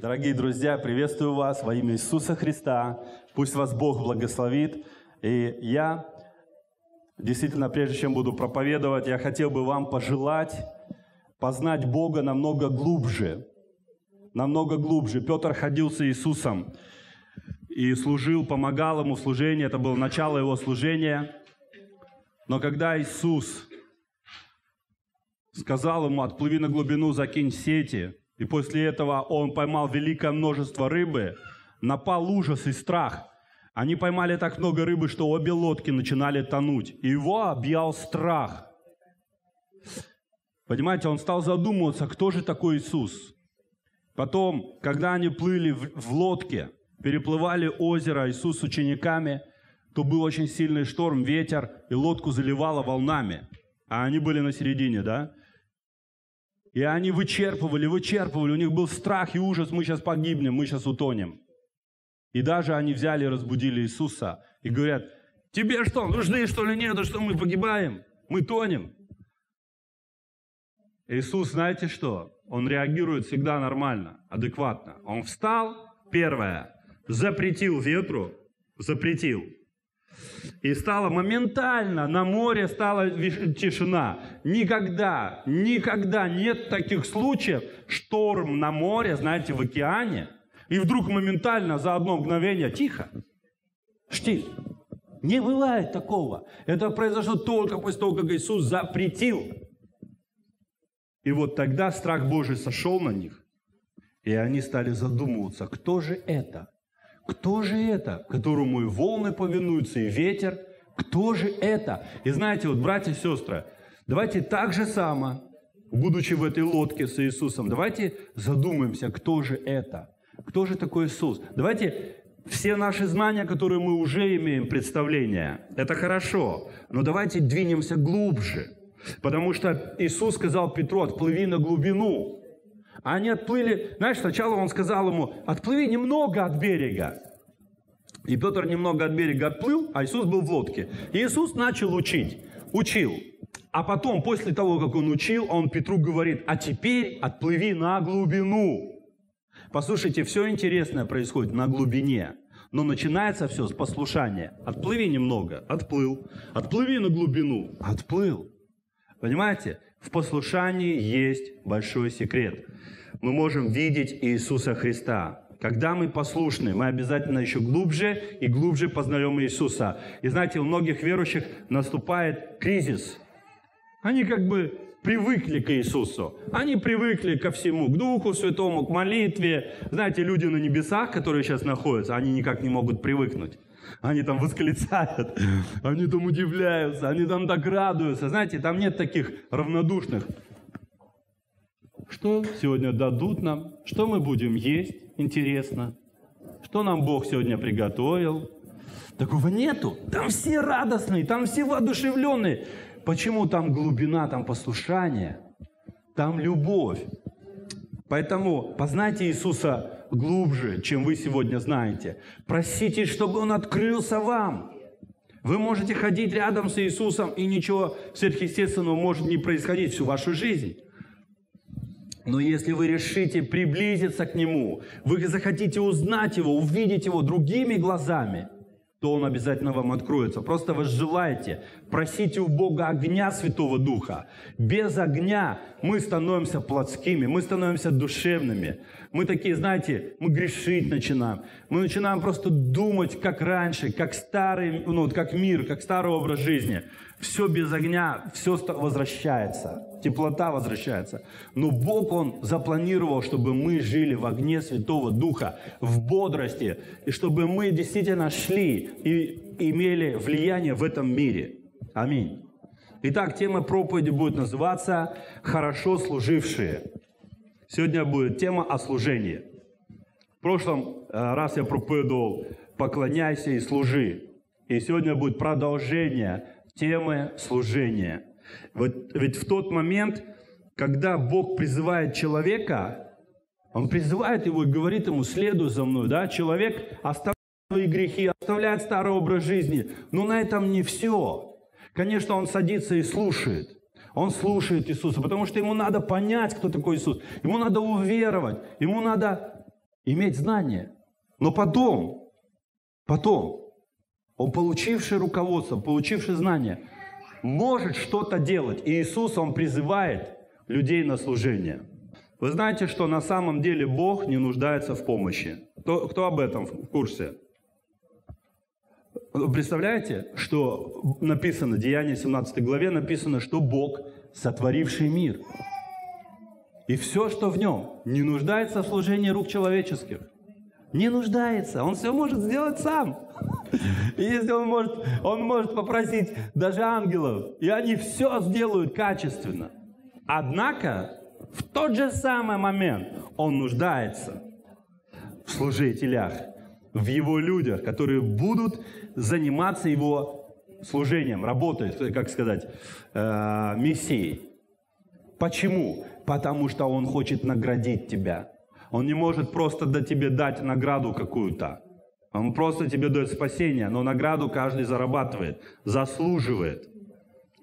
Дорогие друзья, приветствую вас во имя Иисуса Христа. Пусть вас Бог благословит. И я, действительно, прежде чем буду проповедовать, я хотел бы вам пожелать познать Бога намного глубже. Намного глубже. Петр ходил с Иисусом и служил, помогал ему в служении. Это было начало его служения. Но когда Иисус сказал ему, отплыви на глубину, закинь сети, и после этого он поймал великое множество рыбы, напал ужас и страх. Они поймали так много рыбы, что обе лодки начинали тонуть. И его объял страх. Понимаете, он стал задумываться, кто же такой Иисус. Потом, когда они плыли в, в лодке, переплывали озеро Иисус с учениками, то был очень сильный шторм, ветер, и лодку заливало волнами. А они были на середине, да? И они вычерпывали, вычерпывали, у них был страх и ужас, мы сейчас погибнем, мы сейчас утонем. И даже они взяли и разбудили Иисуса и говорят, тебе что, нужны что ли нет, что мы погибаем, мы тонем. Иисус, знаете что? Он реагирует всегда нормально, адекватно. Он встал, первое, запретил ветру, запретил. И стало моментально, на море стала тишина. Никогда, никогда нет таких случаев, шторм на море, знаете, в океане, и вдруг моментально за одно мгновение тихо. Штиль. Не бывает такого. Это произошло только после того, как Иисус запретил. И вот тогда страх Божий сошел на них, и они стали задумываться, кто же это? Кто же это, которому и волны повинуются, и ветер? Кто же это? И знаете, вот, братья и сестры, давайте так же само, будучи в этой лодке с Иисусом, давайте задумаемся, кто же это? Кто же такой Иисус? Давайте все наши знания, которые мы уже имеем представление, это хорошо, но давайте двинемся глубже. Потому что Иисус сказал Петру, отплыви на глубину. А они отплыли, знаешь, сначала он сказал ему, отплыви немного от берега. И Петр немного от берега отплыл, а Иисус был в лодке. И Иисус начал учить, учил. А потом, после того, как он учил, он Петру говорит, а теперь отплыви на глубину. Послушайте, все интересное происходит на глубине. Но начинается все с послушания. Отплыви немного, отплыл. Отплыви на глубину, отплыл. Понимаете? В послушании есть большой секрет. Мы можем видеть Иисуса Христа. Когда мы послушны, мы обязательно еще глубже и глубже познаем Иисуса. И знаете, у многих верующих наступает кризис. Они как бы привыкли к Иисусу. Они привыкли ко всему, к Духу Святому, к молитве. Знаете, люди на небесах, которые сейчас находятся, они никак не могут привыкнуть. Они там восклицают, они там удивляются, они там так радуются. Знаете, там нет таких равнодушных. Что сегодня дадут нам? Что мы будем есть? Интересно. Что нам Бог сегодня приготовил? Такого нету. Там все радостные, там все воодушевленные. Почему там глубина, там послушание, там любовь? Поэтому познайте Иисуса глубже, чем вы сегодня знаете. Просите, чтобы Он открылся вам. Вы можете ходить рядом с Иисусом, и ничего сверхъестественного может не происходить всю вашу жизнь. Но если вы решите приблизиться к Нему, вы захотите узнать Его, увидеть Его другими глазами – то Он обязательно вам откроется. Просто вы желаете, просите у Бога огня Святого Духа. Без огня мы становимся плотскими, мы становимся душевными. Мы такие, знаете, мы грешить начинаем. Мы начинаем просто думать, как раньше, как старый, ну, как мир, как старый образ жизни. Все без огня, все возвращается, теплота возвращается. Но Бог, Он запланировал, чтобы мы жили в огне Святого Духа, в бодрости, и чтобы мы действительно шли и имели влияние в этом мире. Аминь. Итак, тема проповеди будет называться «Хорошо служившие». Сегодня будет тема о служении. В прошлом э, раз я проповедовал «Поклоняйся и служи». И сегодня будет продолжение темы служения. Вот, ведь в тот момент, когда Бог призывает человека, Он призывает его и говорит ему, следуй за мной. Да? Человек оставляет свои грехи, оставляет старый образ жизни. Но на этом не все. Конечно, он садится и слушает. Он слушает Иисуса, потому что ему надо понять, кто такой Иисус. Ему надо уверовать. Ему надо иметь знания. Но потом, потом, он, получивший руководство, получивший знания, может что-то делать. И Иисус, Он призывает людей на служение. Вы знаете, что на самом деле Бог не нуждается в помощи. Кто, кто об этом в курсе? Представляете, что написано, Деяние 17 главе написано, что Бог, сотворивший мир, и все, что в нем, не нуждается в служении рук человеческих. Не нуждается. Он все может сделать сам. И если он может, он может попросить даже ангелов, и они все сделают качественно. Однако, в тот же самый момент он нуждается в служителях, в его людях, которые будут заниматься его служением, работой, как сказать, э, миссией. Почему? Потому что он хочет наградить тебя. Он не может просто до тебе дать награду какую-то. Он просто тебе дает спасение, но награду каждый зарабатывает, заслуживает.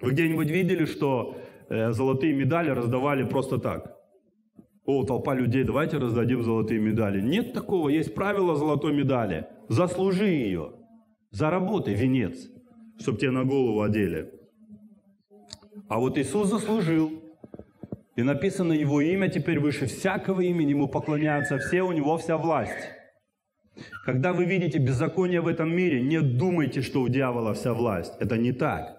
Вы где-нибудь видели, что э, золотые медали раздавали просто так? О, толпа людей, давайте раздадим золотые медали. Нет такого, есть правило золотой медали. Заслужи ее, заработай венец, чтобы тебе на голову одели. А вот Иисус заслужил. И написано Его имя теперь выше всякого имени, Ему поклоняются все, у Него вся власть. Когда вы видите беззаконие в этом мире, не думайте, что у дьявола вся власть. Это не так.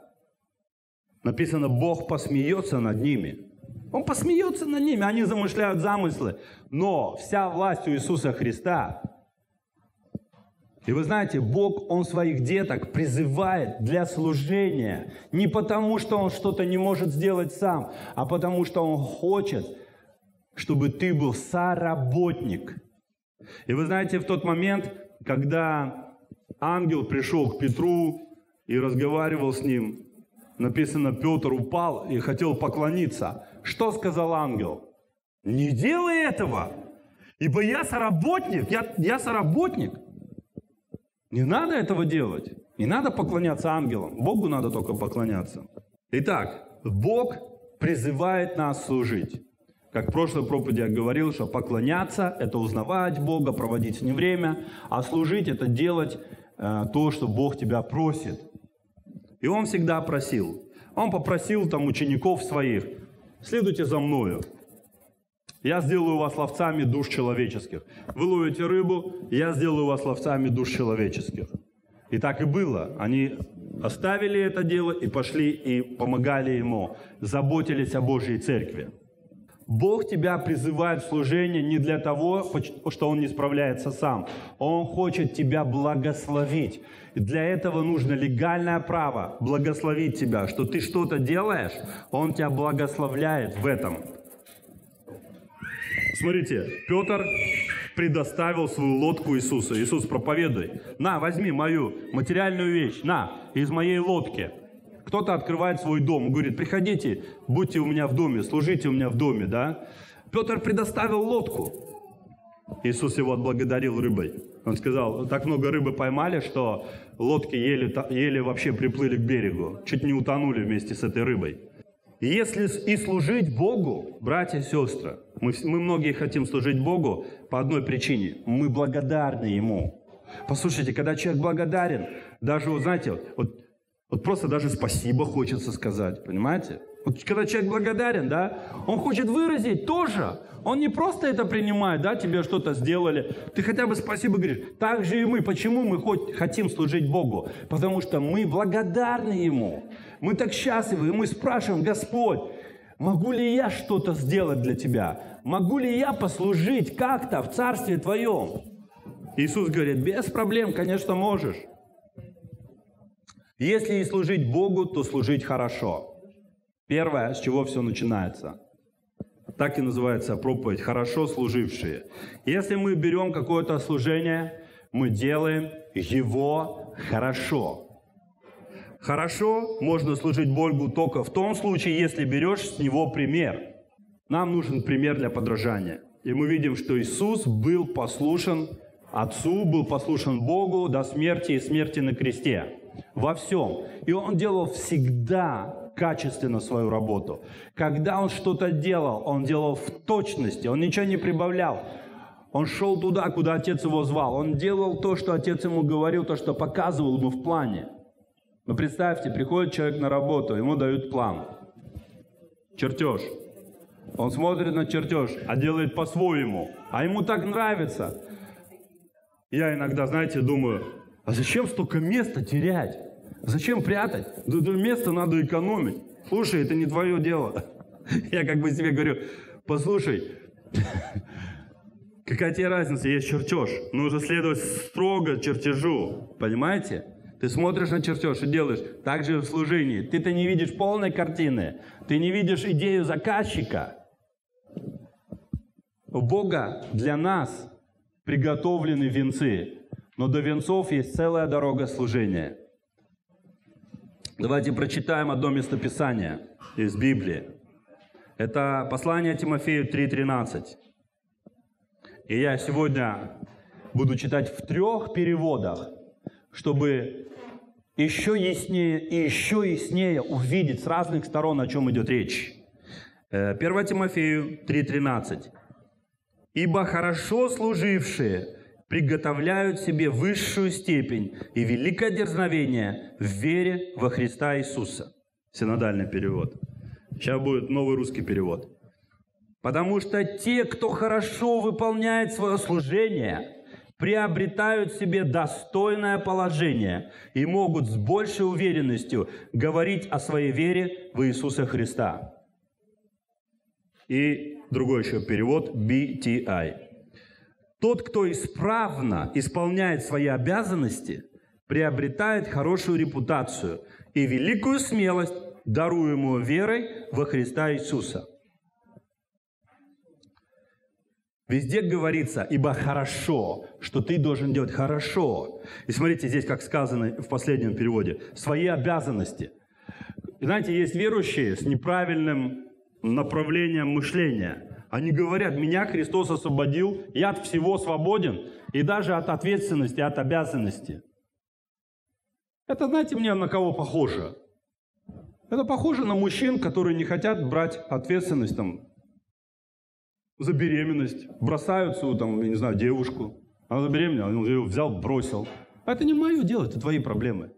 Написано, Бог посмеется над ними. Он посмеется над ними, они замышляют замыслы. Но вся власть у Иисуса Христа. И вы знаете, Бог, Он своих деток призывает для служения. Не потому, что Он что-то не может сделать сам, а потому, что Он хочет, чтобы ты был соработник. И вы знаете, в тот момент, когда ангел пришел к Петру и разговаривал с ним, написано, Петр упал и хотел поклониться. Что сказал ангел? Не делай этого, ибо я соработник, я, я соработник. Не надо этого делать. Не надо поклоняться ангелам. Богу надо только поклоняться. Итак, Бог призывает нас служить. Как в прошлой проповеди я говорил, что поклоняться – это узнавать Бога, проводить с Ним время, а служить – это делать э, то, что Бог тебя просит. И Он всегда просил. Он попросил там учеников своих, следуйте за мною. Я сделаю вас ловцами душ человеческих. Вы ловите рыбу, я сделаю вас ловцами душ человеческих. И так и было. Они оставили это дело и пошли и помогали ему, заботились о Божьей церкви. Бог тебя призывает в служение не для того, что Он не справляется сам. Он хочет тебя благословить. И для этого нужно легальное право благословить тебя, что ты что-то делаешь, Он тебя благословляет в этом. Смотрите, Петр предоставил свою лодку Иисусу. Иисус, проповедуй. На, возьми мою материальную вещь, на, из моей лодки. Кто-то открывает свой дом, говорит, приходите, будьте у меня в доме, служите у меня в доме, да? Петр предоставил лодку. Иисус его отблагодарил рыбой. Он сказал, так много рыбы поймали, что лодки еле, еле вообще приплыли к берегу. Чуть не утонули вместе с этой рыбой. Если и служить Богу, братья и сестры, мы, мы многие хотим служить Богу по одной причине. Мы благодарны Ему. Послушайте, когда человек благодарен, даже, вот знаете, вот вот просто даже спасибо хочется сказать, понимаете? Вот когда человек благодарен, да, он хочет выразить тоже. Он не просто это принимает, да, тебе что-то сделали. Ты хотя бы спасибо говоришь. Так же и мы. Почему мы хоть хотим служить Богу? Потому что мы благодарны Ему. Мы так счастливы, и мы спрашиваем, Господь, могу ли я что-то сделать для Тебя? Могу ли я послужить как-то в Царстве Твоем? Иисус говорит, без проблем, конечно, можешь. Если и служить Богу, то служить хорошо. Первое, с чего все начинается. Так и называется проповедь «Хорошо служившие». Если мы берем какое-то служение, мы делаем его хорошо. Хорошо можно служить Богу только в том случае, если берешь с него пример. Нам нужен пример для подражания. И мы видим, что Иисус был послушен Отцу, был послушен Богу до смерти и смерти на кресте во всем. И он делал всегда качественно свою работу. Когда он что-то делал, он делал в точности, он ничего не прибавлял. Он шел туда, куда отец его звал. Он делал то, что отец ему говорил, то, что показывал ему в плане. Но представьте, приходит человек на работу, ему дают план. Чертеж. Он смотрит на чертеж, а делает по-своему. А ему так нравится. Я иногда, знаете, думаю, а зачем столько места терять? Зачем прятать? Да, да место надо экономить. Слушай, это не твое дело. Я как бы себе говорю, послушай, какая тебе разница, есть чертеж. Нужно следовать строго чертежу. Понимаете? Ты смотришь на чертеж и делаешь. Так же в служении. Ты-то не видишь полной картины. Ты не видишь идею заказчика. У Бога для нас приготовлены венцы. Но до венцов есть целая дорога служения. Давайте прочитаем одно местописание из Библии. Это послание Тимофею 3.13. И я сегодня буду читать в трех переводах, чтобы еще яснее и еще яснее увидеть с разных сторон, о чем идет речь. 1 э, Тимофею 3.13. «Ибо хорошо служившие приготовляют себе высшую степень и великое дерзновение в вере во Христа Иисуса». Синодальный перевод. Сейчас будет новый русский перевод. Потому что те, кто хорошо выполняет свое служение, приобретают себе достойное положение и могут с большей уверенностью говорить о своей вере в Иисуса Христа. И другой еще перевод BTI. Тот, кто исправно исполняет свои обязанности, приобретает хорошую репутацию и великую смелость, даруемую верой во Христа Иисуса – Везде говорится, ибо хорошо, что ты должен делать хорошо. И смотрите, здесь, как сказано в последнем переводе, свои обязанности. Знаете, есть верующие с неправильным направлением мышления. Они говорят, меня Христос освободил, я от всего свободен, и даже от ответственности, от обязанности. Это, знаете, мне на кого похоже? Это похоже на мужчин, которые не хотят брать ответственность там, за беременность, бросают свою, там, я не знаю, девушку. Она забеременела, он ее взял, бросил. А это не мое дело, это твои проблемы.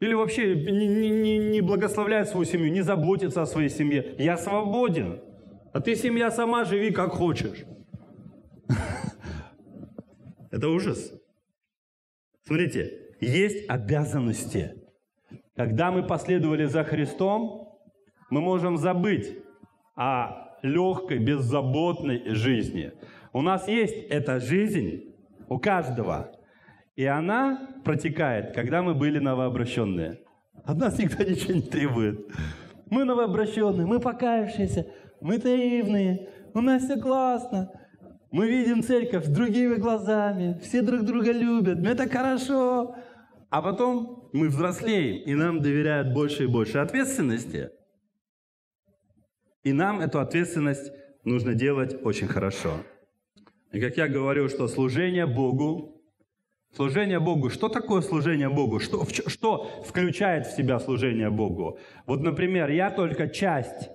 Или вообще не, не, не благословляет свою семью, не заботится о своей семье. Я свободен. А ты, семья, сама живи как хочешь. Это ужас. Смотрите, есть обязанности. Когда мы последовали за Христом, мы можем забыть о легкой, беззаботной жизни. У нас есть эта жизнь, у каждого. И она протекает, когда мы были новообращенные. От нас никто ничего не требует. Мы новообращенные, мы покаявшиеся, мы наивные, у нас все классно. Мы видим церковь с другими глазами, все друг друга любят, это хорошо. А потом мы взрослеем, и нам доверяют больше и больше ответственности. И нам эту ответственность нужно делать очень хорошо. И как я говорю, что служение Богу, служение Богу, что такое служение Богу? Что, что включает в себя служение Богу? Вот, например, я только часть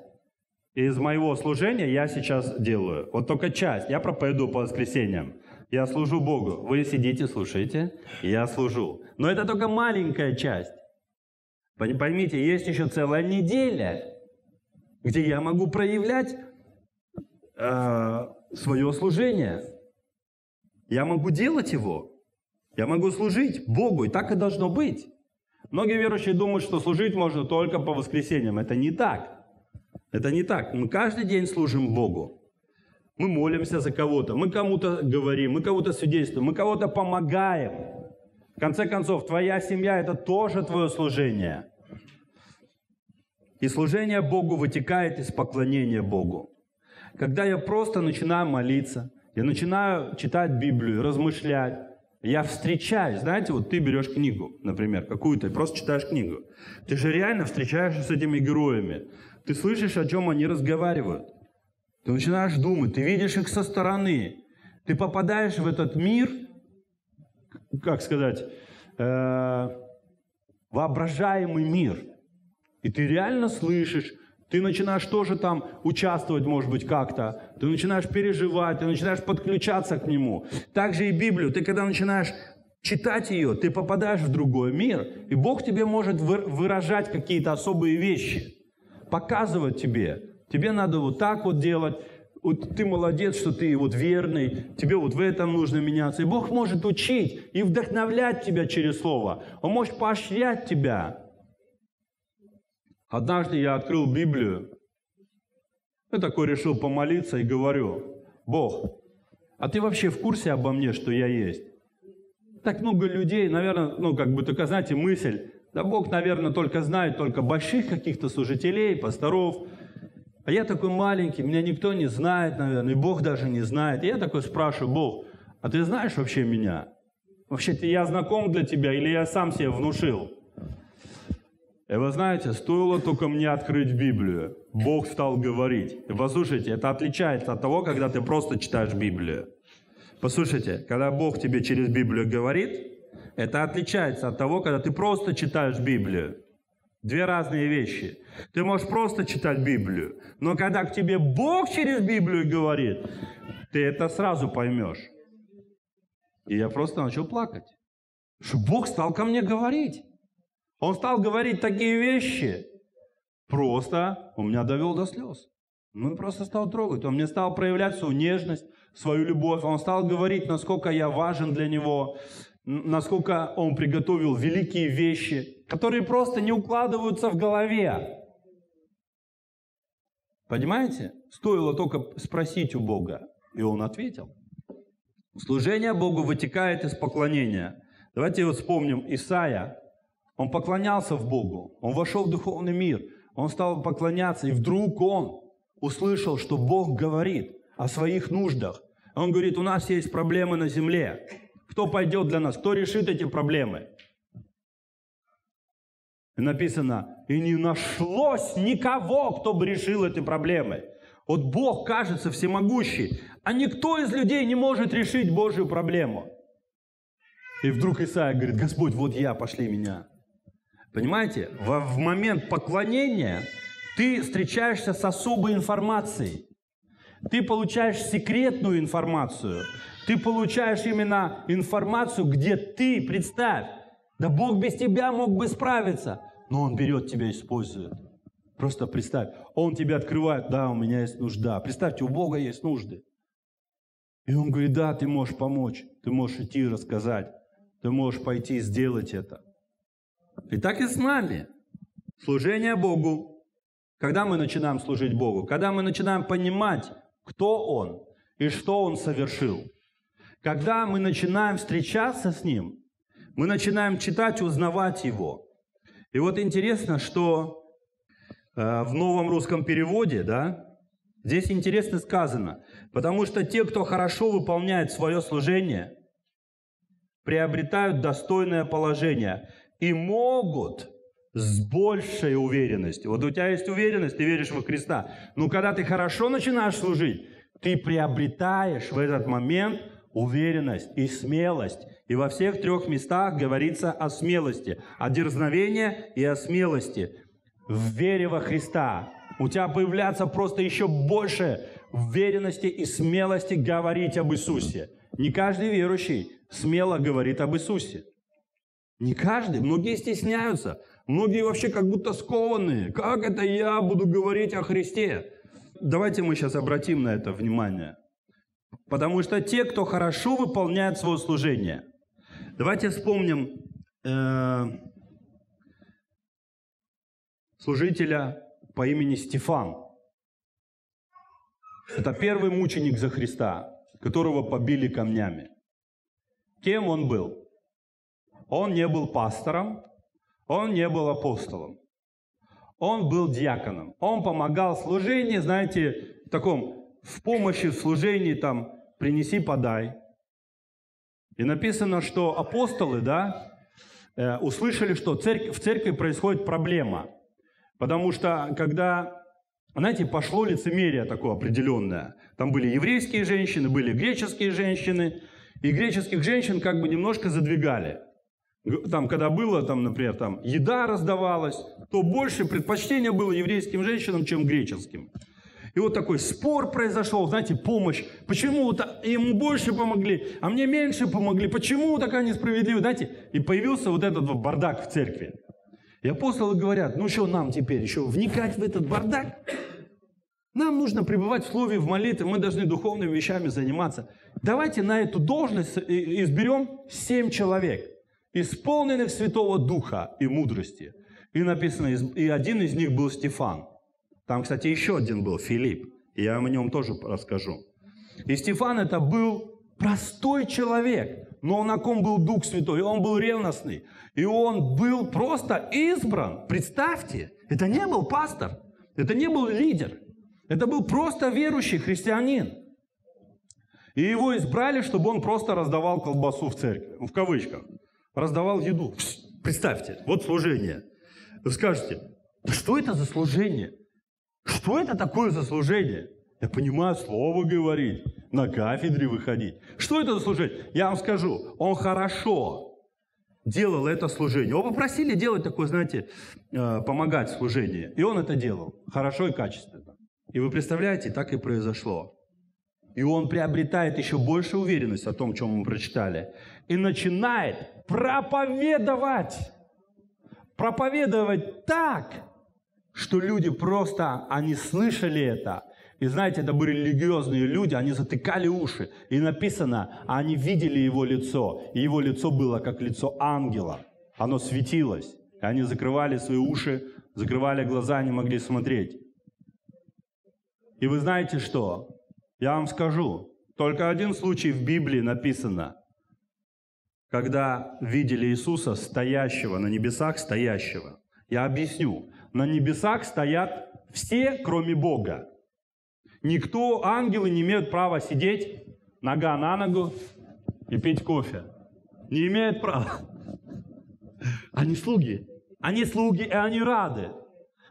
из моего служения я сейчас делаю. Вот только часть. Я проповедую по воскресеньям. Я служу Богу. Вы сидите, слушаете. Я служу. Но это только маленькая часть. Поймите, есть еще целая неделя где я могу проявлять э, свое служение. Я могу делать его. Я могу служить Богу, и так и должно быть. Многие верующие думают, что служить можно только по воскресеньям. Это не так. Это не так. Мы каждый день служим Богу. Мы молимся за кого-то, мы кому-то говорим, мы кого-то свидетельствуем, мы кого-то помогаем. В конце концов, твоя семья – это тоже твое служение. И служение Богу вытекает из поклонения Богу. Когда я просто начинаю молиться, я начинаю читать Библию, размышлять, я встречаюсь, знаете, вот ты берешь книгу, например, какую-то, и просто читаешь книгу. Ты же реально встречаешься с этими героями. Ты слышишь, о чем они разговаривают. Ты начинаешь думать, ты видишь их со стороны. Ты попадаешь в этот мир, как сказать, э, воображаемый мир – и ты реально слышишь, Ты начинаешь тоже там участвовать, может быть, как-то. Ты начинаешь переживать, ты начинаешь подключаться к нему. Также и Библию. Ты когда начинаешь читать ее, ты попадаешь в другой мир, и Бог тебе может выражать какие-то особые вещи, показывать тебе. Тебе надо вот так вот делать, вот ты молодец, что ты вот верный, тебе вот в этом нужно меняться. И Бог может учить и вдохновлять тебя через Слово. Он может поощрять тебя. Однажды я открыл Библию, я такой решил помолиться и говорю, Бог, а ты вообще в курсе обо мне, что я есть? Так много людей, наверное, ну, как бы только, знаете, мысль, да Бог, наверное, только знает только больших каких-то служителей, пасторов, а я такой маленький, меня никто не знает, наверное, и Бог даже не знает. И я такой спрашиваю, Бог, а ты знаешь вообще меня? Вообще-то я знаком для тебя или я сам себе внушил? И вы знаете, стоило только мне открыть Библию, Бог стал говорить. И послушайте, это отличается от того, когда ты просто читаешь Библию. Послушайте, когда Бог тебе через Библию говорит, это отличается от того, когда ты просто читаешь Библию. Две разные вещи. Ты можешь просто читать Библию, но когда к тебе Бог через Библию говорит, ты это сразу поймешь. И я просто начал плакать. Что Бог стал ко мне говорить. Он стал говорить такие вещи. Просто он меня довел до слез. Он просто стал трогать. Он мне стал проявлять свою нежность, свою любовь. Он стал говорить, насколько я важен для него, насколько он приготовил великие вещи, которые просто не укладываются в голове. Понимаете? Стоило только спросить у Бога, и он ответил. Служение Богу вытекает из поклонения. Давайте вот вспомним Исаия. Он поклонялся в Богу, он вошел в духовный мир, он стал поклоняться, и вдруг он услышал, что Бог говорит о своих нуждах. Он говорит, у нас есть проблемы на земле. Кто пойдет для нас? Кто решит эти проблемы? И написано, и не нашлось никого, кто бы решил эти проблемы. Вот Бог кажется всемогущий, а никто из людей не может решить Божью проблему. И вдруг Исаия говорит, Господь, вот я, пошли меня. Понимаете, в, в момент поклонения ты встречаешься с особой информацией. Ты получаешь секретную информацию. Ты получаешь именно информацию, где ты, представь, да Бог без тебя мог бы справиться, но Он берет тебя и использует. Просто представь, Он тебе открывает, да, у меня есть нужда. Представьте, у Бога есть нужды. И Он говорит, да, ты можешь помочь, ты можешь идти рассказать, ты можешь пойти сделать это. И так и с нами. Служение Богу. Когда мы начинаем служить Богу? Когда мы начинаем понимать, кто Он и что Он совершил. Когда мы начинаем встречаться с Ним, мы начинаем читать, узнавать Его. И вот интересно, что э, в новом русском переводе, да, здесь интересно сказано, потому что те, кто хорошо выполняет свое служение, приобретают достойное положение и могут с большей уверенностью. Вот у тебя есть уверенность, ты веришь во Христа. Но когда ты хорошо начинаешь служить, ты приобретаешь в этот момент уверенность и смелость. И во всех трех местах говорится о смелости, о дерзновении и о смелости. В вере во Христа у тебя появляется просто еще больше уверенности и смелости говорить об Иисусе. Не каждый верующий смело говорит об Иисусе. Не каждый. Многие стесняются. Многие вообще как будто скованные. Как это я буду говорить о Христе? Давайте мы сейчас обратим на это внимание. Потому что те, кто хорошо выполняет свое служение. Давайте вспомним э, служителя по имени Стефан. Это первый мученик за Христа, которого побили камнями. Кем он был? Он не был пастором, он не был апостолом. Он был диаконом. Он помогал в служении, знаете, в таком, в помощи в служении, там, принеси, подай. И написано, что апостолы, да, э, услышали, что в церкви происходит проблема. Потому что, когда, знаете, пошло лицемерие такое определенное. Там были еврейские женщины, были греческие женщины. И греческих женщин как бы немножко задвигали. Там, когда было, там, например, там, еда раздавалась, то больше предпочтение было еврейским женщинам, чем греческим. И вот такой спор произошел, знаете, помощь. Почему вот ему больше помогли, а мне меньше помогли? Почему такая несправедливость? Знаете, и появился вот этот бардак в церкви. И апостолы говорят, ну что нам теперь еще вникать в этот бардак? Нам нужно пребывать в слове, в молитве, мы должны духовными вещами заниматься. Давайте на эту должность изберем семь человек, исполненных Святого Духа и мудрости. И написано, и один из них был Стефан. Там, кстати, еще один был, Филипп. Я о нем тоже расскажу. И Стефан это был простой человек, но на ком был Дух Святой, и он был ревностный. И он был просто избран. Представьте, это не был пастор, это не был лидер, это был просто верующий христианин. И его избрали, чтобы он просто раздавал колбасу в церкви, в кавычках. Раздавал еду. Представьте, вот служение. Вы скажете, да что это за служение? Что это такое за служение? Я понимаю, слово говорить, на кафедре выходить. Что это за служение? Я вам скажу, он хорошо делал это служение. Его попросили делать такое, знаете, э, помогать в служении. И он это делал. Хорошо и качественно. И вы представляете, так и произошло. И он приобретает еще больше уверенность о том, чем мы прочитали. И начинает проповедовать. Проповедовать так, что люди просто, они слышали это. И знаете, это были религиозные люди, они затыкали уши. И написано, они видели его лицо. И его лицо было как лицо ангела. Оно светилось. И они закрывали свои уши, закрывали глаза, не могли смотреть. И вы знаете что? Я вам скажу. Только один случай в Библии написано, когда видели Иисуса стоящего на небесах, стоящего. Я объясню на небесах стоят все, кроме Бога. Никто, ангелы не имеют права сидеть нога на ногу и пить кофе. Не имеют права. Они слуги. Они слуги, и они рады.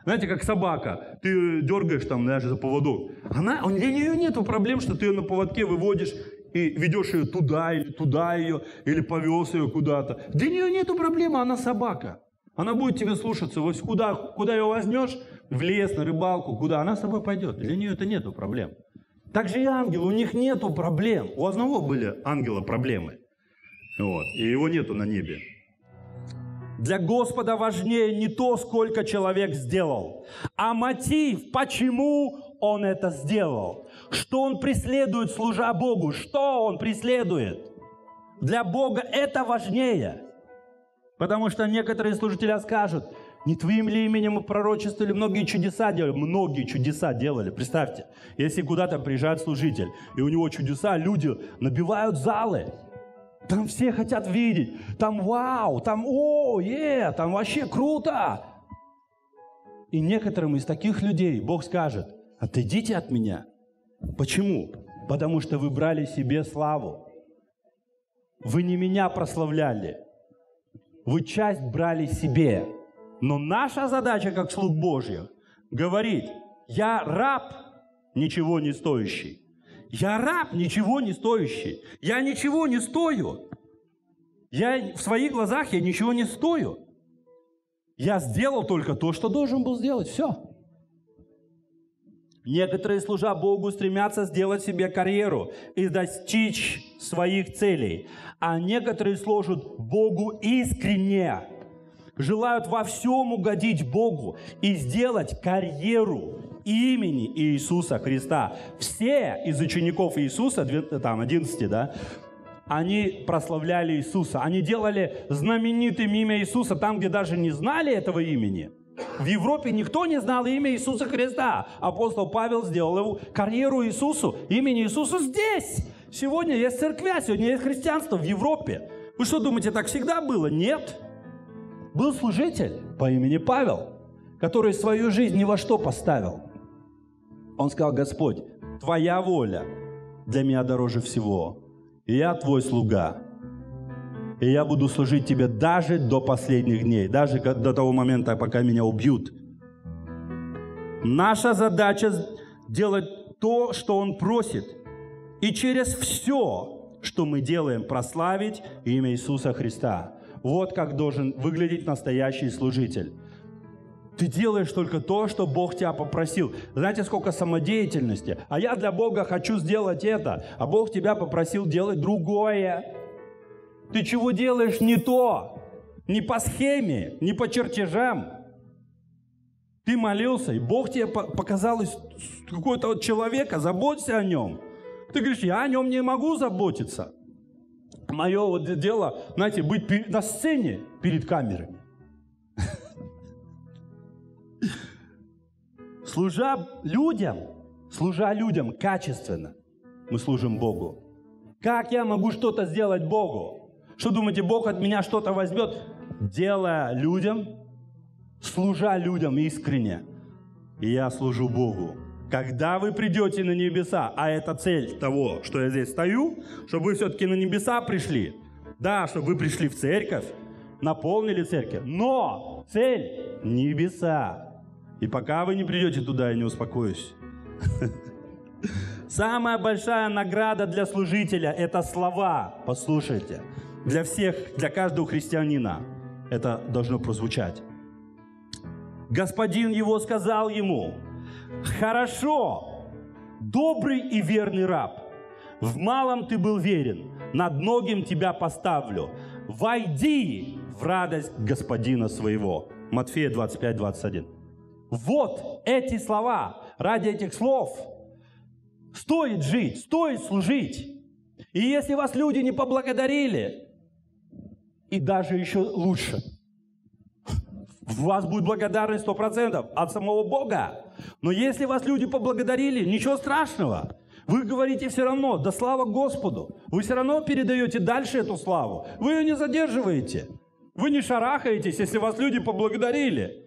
Знаете, как собака. Ты дергаешь там даже за поводок. Она, у нее нет проблем, что ты ее на поводке выводишь и ведешь ее туда или туда ее, или повез ее куда-то. Для нее нет проблемы, она собака. Она будет тебя слушаться. Вот куда, куда ее возьмешь, в лес, на рыбалку, куда, она с тобой пойдет. Для нее это нету проблем. Так же и ангелы, у них нету проблем. У одного были ангела проблемы. Вот, и его нету на небе. Для Господа важнее не то, сколько человек сделал, а мотив, почему он это сделал. Что он преследует, служа Богу. Что он преследует. Для Бога это важнее. Потому что некоторые служители скажут, не твоим ли именем мы пророчествовали, многие чудеса делали. Многие чудеса делали. Представьте, если куда-то приезжает служитель, и у него чудеса, люди набивают залы. Там все хотят видеть. Там вау, там о, е, там вообще круто. И некоторым из таких людей Бог скажет, отойдите от меня. Почему? Потому что вы брали себе славу. Вы не меня прославляли. Вы часть брали себе. Но наша задача, как слуг Божьих, говорить, я раб, ничего не стоящий. Я раб, ничего не стоящий. Я ничего не стою. Я в своих глазах я ничего не стою. Я сделал только то, что должен был сделать. Все. Некоторые, служа Богу, стремятся сделать себе карьеру и достичь своих целей, а некоторые служат Богу искренне, желают во всем угодить Богу и сделать карьеру имени Иисуса Христа. Все из учеников Иисуса, там 11, да, они прославляли Иисуса, они делали знаменитым имя Иисуса там, где даже не знали этого имени – в Европе никто не знал имя Иисуса Христа. Апостол Павел сделал его карьеру Иисусу, имени Иисуса здесь. Сегодня есть церквя, сегодня есть христианство в Европе. Вы что думаете, так всегда было? Нет. Был служитель по имени Павел, который свою жизнь ни во что поставил. Он сказал, Господь, Твоя воля для меня дороже всего. И я Твой слуга и я буду служить тебе даже до последних дней, даже до того момента, пока меня убьют. Наша задача делать то, что Он просит, и через все, что мы делаем, прославить имя Иисуса Христа. Вот как должен выглядеть настоящий служитель. Ты делаешь только то, что Бог тебя попросил. Знаете, сколько самодеятельности? А я для Бога хочу сделать это, а Бог тебя попросил делать другое. Ты чего делаешь не то? Не по схеме, не по чертежам. Ты молился, и Бог тебе показал какого-то вот человека, заботься о нем. Ты говоришь, я о нем не могу заботиться. Мое вот дело, знаете, быть на сцене перед камерами. Служа людям, служа людям качественно, мы служим Богу. Как я могу что-то сделать Богу? Что думаете, Бог от меня что-то возьмет? Делая людям, служа людям искренне, и я служу Богу. Когда вы придете на небеса, а это цель того, что я здесь стою, чтобы вы все-таки на небеса пришли. Да, чтобы вы пришли в церковь, наполнили церковь, но цель – небеса. И пока вы не придете туда, я не успокоюсь. Самая большая награда для служителя – это слова. Послушайте. Для всех, для каждого христианина это должно прозвучать. Господин его сказал ему, «Хорошо, добрый и верный раб, в малом ты был верен, над многим тебя поставлю. Войди в радость господина своего». Матфея 25, 21. Вот эти слова, ради этих слов стоит жить, стоит служить. И если вас люди не поблагодарили, и даже еще лучше, у вас будет благодарность сто процентов от самого Бога. Но если вас люди поблагодарили, ничего страшного. Вы говорите все равно, да слава Господу. Вы все равно передаете дальше эту славу. Вы ее не задерживаете. Вы не шарахаетесь, если вас люди поблагодарили.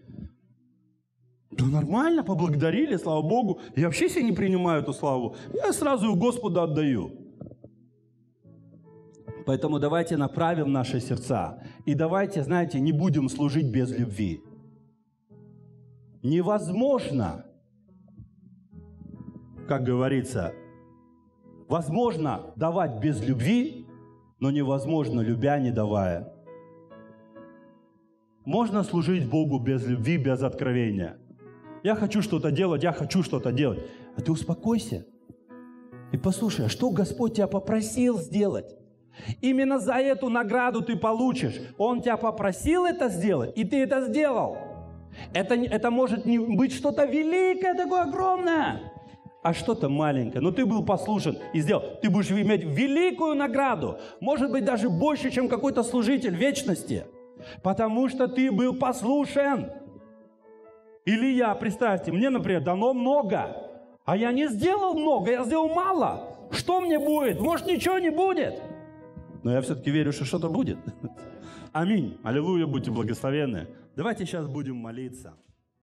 Да нормально, поблагодарили, слава Богу. Я вообще себе не принимаю эту славу. Я сразу ее Господу отдаю. Поэтому давайте направим наши сердца. И давайте, знаете, не будем служить без любви. Невозможно, как говорится, возможно давать без любви, но невозможно, любя не давая. Можно служить Богу без любви, без откровения – я хочу что-то делать, я хочу что-то делать. А ты успокойся и послушай, а что Господь тебя попросил сделать? Именно за эту награду ты получишь. Он тебя попросил это сделать, и ты это сделал. Это, это может не быть что-то великое, такое огромное, а что-то маленькое. Но ты был послушен и сделал. Ты будешь иметь великую награду. Может быть, даже больше, чем какой-то служитель вечности. Потому что ты был послушен. Или я, представьте, мне, например, дано много, а я не сделал много, я сделал мало. Что мне будет? Может, ничего не будет. Но я все-таки верю, что что-то будет. Аминь. Аллилуйя, будьте благословенны. Давайте сейчас будем молиться.